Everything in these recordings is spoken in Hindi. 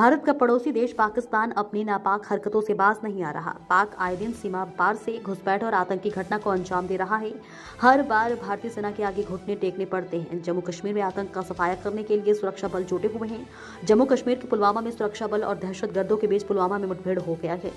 भारत का पड़ोसी देश पाकिस्तान अपनी नापाक हरकतों से बाज नहीं आ रहा। पाक आए दिन सीमा पार से घुसपैठ और आतंकी घटना को अंजाम दे रहा है। हर बार भारतीय सेना के आगे घुटने टेकने पड़ते हैं। जम्मू कश्मीर में आतंक का सफाया करने के लिए सुरक्षा बल जुटे हुए हैं। जम्मू कश्मीर के पुलवामा में सुरक्षा बल और दहशतगर्दों के बीच पुलवामा में मुठभेड़ हो गया है।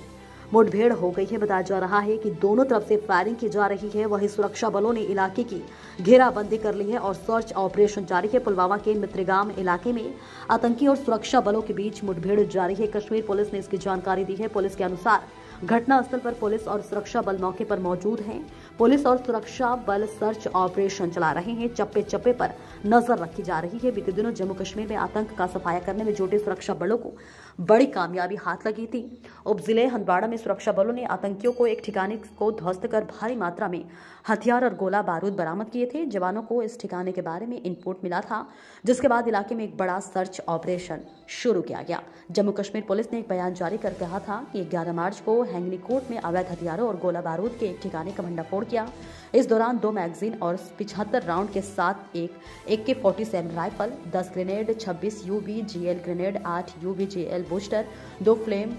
मुठभेड़ हो गई है। बताया जा रहा है कि दोनों तरफ़ से फायरिंग की जा रही है। वहीं सुरक्षा बलों ने इलाके की घेराबंदी कर ली है और सर्च ऑपरेशन जारी है। पुलवामा के मित्रगाम इलाके में आतंकी और सुरक्षा बलों के बीच मुठभेड़ जारी है। कश्मीर पुलिस ने इसकी जानकारी दी है। पुलिस के अनुसार घटनास्थल पर पुलिस और सुरक्षा बल मौके पर मौजूद हैं। पुलिस और सुरक्षा बल सर्च ऑपरेशन चला रहे हैं। चप्पे चप्पे पर नज़र रखी जा रही है। बीते दिनों जम्मू कश्मीर में आतंक का सफाया करने में जुटे सुरक्षा बलों को बड़ी कामयाबी हाथ लगी थी। उप ज़िले हंदवाड़ा में सुरक्षा बलों ने आतंकियों को एक ठिकाने को ध्वस्त कर भारी मात्रा में हथियार और गोला बारूद बरामद किए थे। जवानों को इस ठिकाने के बारे में इनपुट मिला था, जिसके बाद इलाके में एक बड़ा सर्च ऑपरेशन शुरू किया गया। जम्मू कश्मीर पुलिस ने एक बयान जारी कर कहा था कि 11 मार्च को हैंगनीकोट में अवैध हथियारों और गोला बारूद के एक ठिकाने का भंडाफोड़ किया। इस दौरान दो मैगजीन और पिछहत्तर राउंड के साथ एक एक के फोर्टी सेवन राइफल, दस ग्रेनेड, छब्बीस U B G L grenade, आठ U B G L booster, दो फ्लेम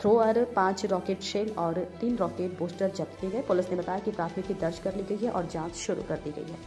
थ्रोअर, पाँच रॉकेट शेल और तीन रॉकेट बूस्टर जब्त किए गए। पुलिस ने बताया कि प्राथमिकी दर्ज कर ली गई है और जाँच शुरू कर दी गई है।